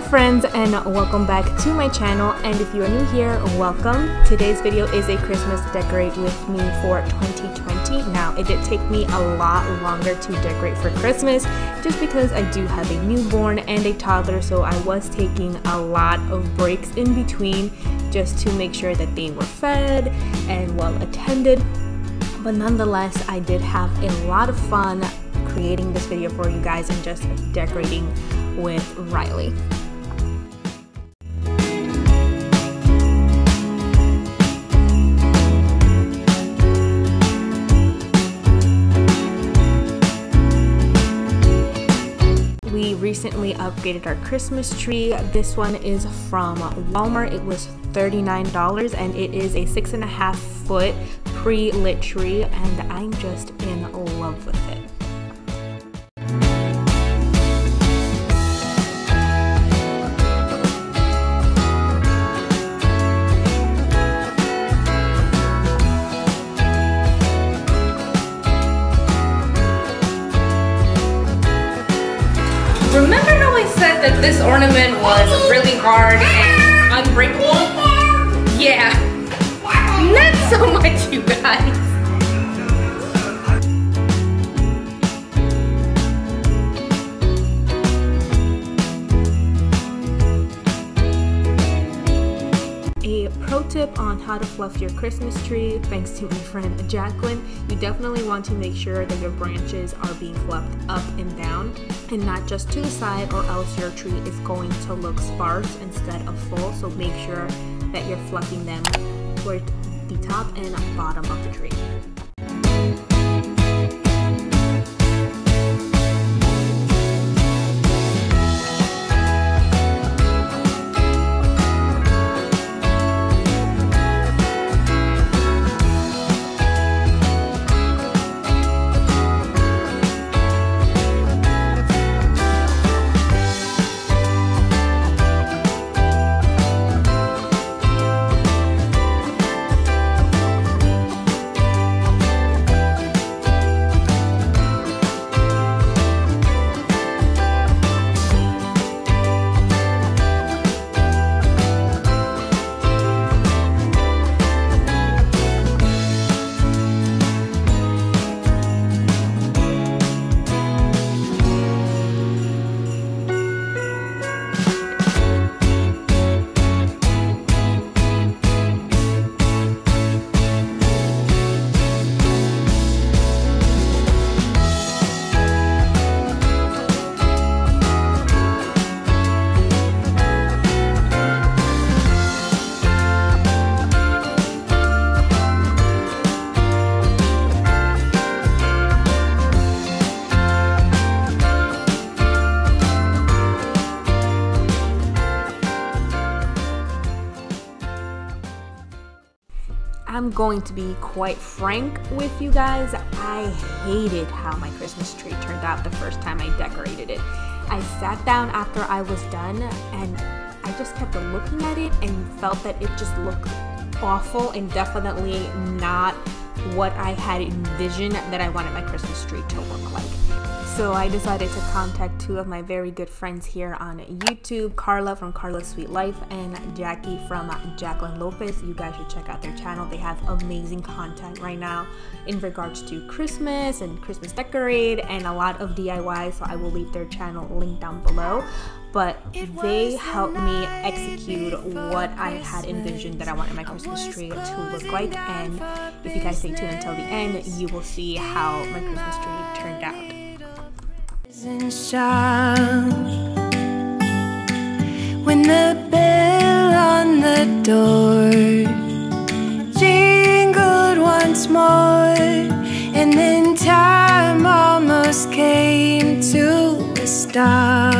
friends and welcome back to my channel. And if you are new here welcome. Today's video is a christmas decorate with me for 2020 now it did take me a lot longer to decorate for christmas just because i do have a newborn and a toddler so i was taking a lot of breaks in between just to make sure that they were fed and well attended. But nonetheless i did have a lot of fun creating this video for you guys and just decorating with Riley. Recently upgraded our Christmas tree. This one is from Walmart. It was $39 and it is a six and a half foot pre-lit tree and I'm just in love with it. That this ornament was really hard and unbreakable? Yeah. Not so much, you guys. On how to fluff your Christmas tree, thanks to my friend Jacqueline, you definitely want to make sure that your branches are being fluffed up and down and not just to the side or else your tree is going to look sparse instead of full. So make sure that you're fluffing them toward the top and bottom of the tree. I'm going to be quite frank with you guys. I hated how my Christmas tree turned out the first time I decorated it. I sat down after I was done and I just kept looking at it and felt that it just looked awful and definitely not what I had envisioned that I wanted my Christmas tree to look like. So I decided to contact two of my very good friends here on YouTube, Karla from Karla's Sweet Life and Jackie from Jacqueline Lopez. You guys should check out their channel. They have amazing content right now in regards to Christmas and Christmas decorate and a lot of DIY. So I will leave their channel link down below. But they helped me execute what I had envisioned that I wanted my Christmas tree to look like. And if you guys stay tuned until the end, you will see how my Christmas tree turned out and shout when the bell on the door jingled once more, and then time almost came to a stop.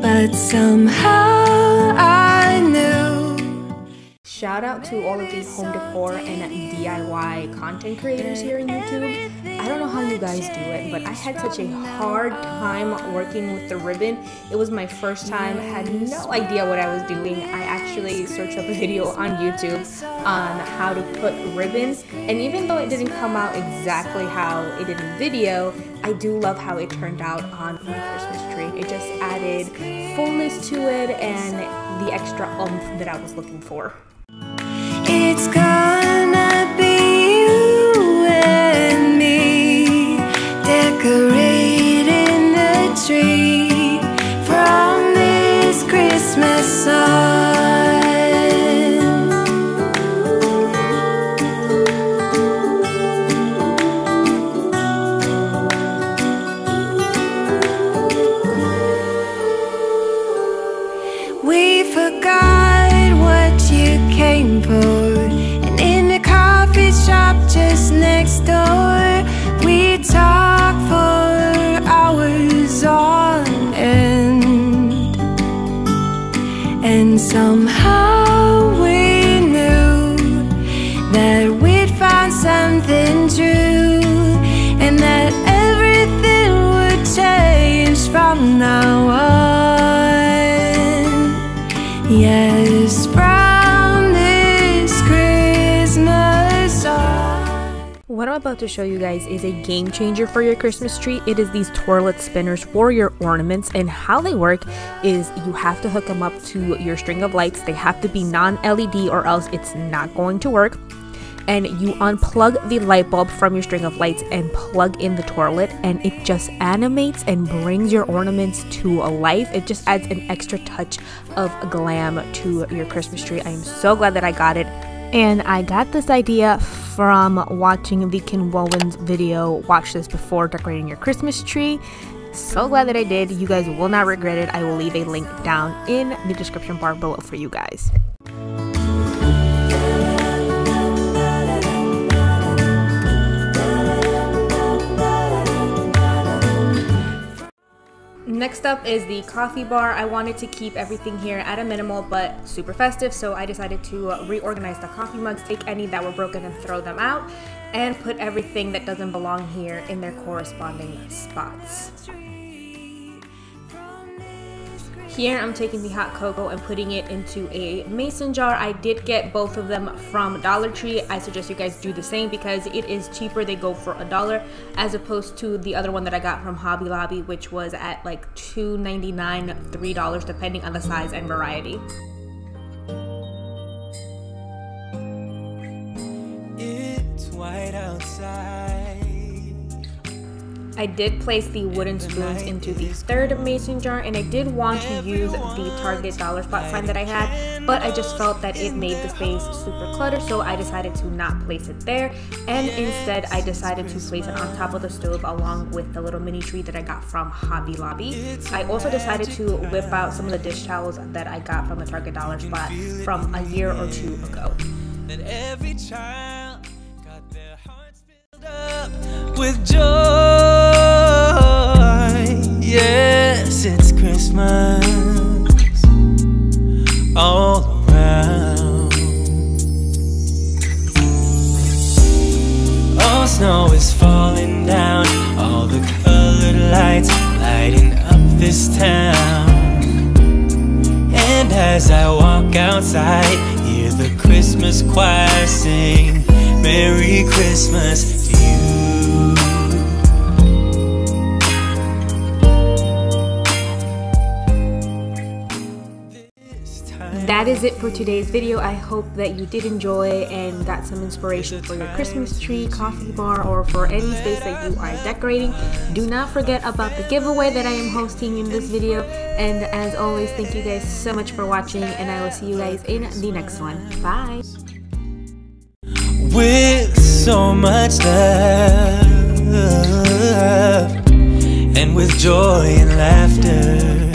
But somehow I knew. Shout out to all of these home decor and DIY content creators here on YouTube. I how you guys do it, but I had such a hard time working with the ribbon. It was my first time, had no idea what I was doing. I actually searched up a video on YouTube on how to put ribbons, and even though it didn't come out exactly how it did in the video, I do love how it turned out on my Christmas tree. It just added fullness to it and the extra oomph that I was looking for. Next door, about to show you guys is a game changer for your Christmas tree. It is these Twirl It spinners for your ornaments and how they work is you have to hook them up to your string of lights. They have to be non-LED or else it's not going to work. And you unplug the light bulb from your string of lights and plug in the Twirl It and it just animates and brings your ornaments to life. It just adds an extra touch of glam to your Christmas tree. I am so glad that I got it. And I got this idea from watching the Ken Wowens video, Watch This Before Decorating Your Christmas Tree. So glad that I did. You guys will not regret it. I will leave a link down in the description bar below for you guys. Up is the coffee bar. I wanted to keep everything here at a minimal but super festive, so I decided to uh, reorganize the coffee mugs, take any that were broken and throw them out, and put everything that doesn't belong here in their corresponding spots. Here I'm taking the hot cocoa and putting it into a mason jar. I did get both of them from Dollar Tree. I suggest you guys do the same because it is cheaper. They go for a dollar as opposed to the other one that I got from Hobby Lobby which was at like $2.99, $3 depending on the size and variety. It's white outside. I did place the wooden spoons into the third mason jar and I did want to use the Target dollar spot sign that I had but I just felt that it made the space super cluttered so I decided to not place it there and instead I decided to place it on top of the stove along with the little mini tree that I got from Hobby Lobby. I also decided to whip out some of the dish towels that I got from the Target dollar spot from a year or two ago. that every Christmas all around. All snow is falling down, all the colored lights lighting up this town. And as I walk outside, hear the Christmas choir sing Merry Christmas that is it for today's video. I hope that you did enjoy and got some inspiration for your Christmas tree, coffee bar, or for any space that you are decorating. Do not forget about the giveaway that I am hosting in this video. And as always, thank you guys so much for watching, and I will see you guys in the next one. Bye. with so much love and with joy and laughter.